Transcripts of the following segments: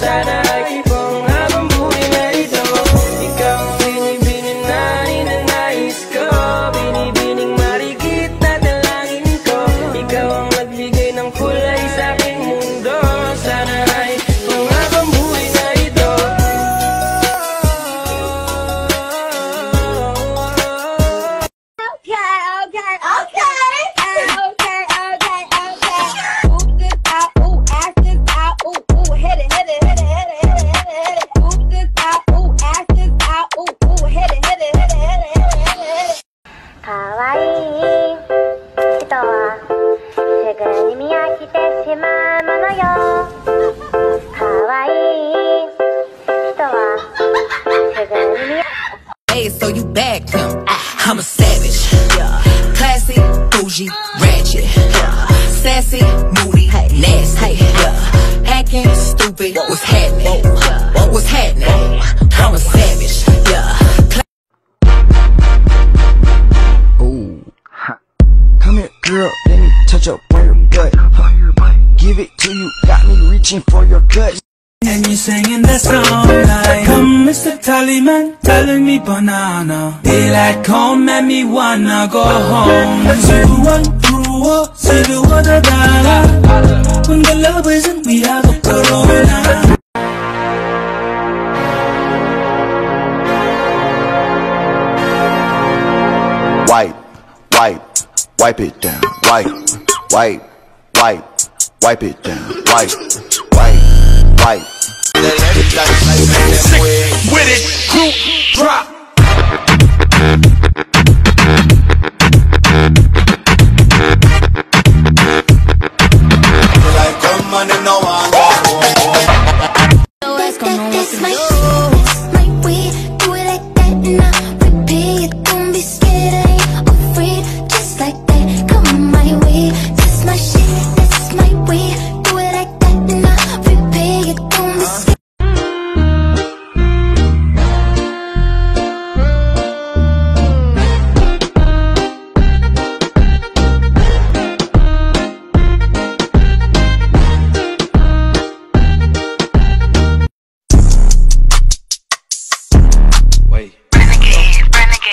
sana fast, so you back him. I'm a savage. Yeah. Classy, bougie, ratchet. Yeah. Sassy, moody, nasty. Acting stupid, what's happening? What's happening? I'm a savage. Yeah. Ooh, ha. Come here, girl, let me touch up on your butt. Give it to you, got me reaching for your gut. And you singing that song like Come Mr. Tallyman, telling me banana. Daylight come and me wanna go home. Siluan, Rua, Siluan, da da When the love isn't we have a corona. Wipe, wipe, wipe it down, wipe, wipe, wipe, wipe it down, wipe, wipe, wipe. With it, group, drop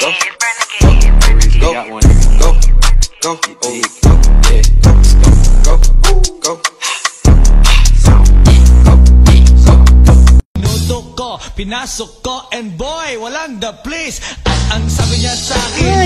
Go. Go. Go. Go. Go. Oh, go. Yeah. Go. Go. Go. Minuto ko, pinasok ko, and boy, walang the place. At ang sabi niya sa akin!